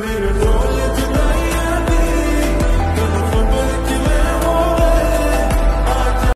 minute.